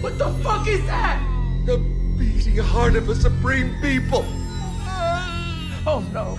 What the fuck is that? The beating heart of a supreme people. Oh no.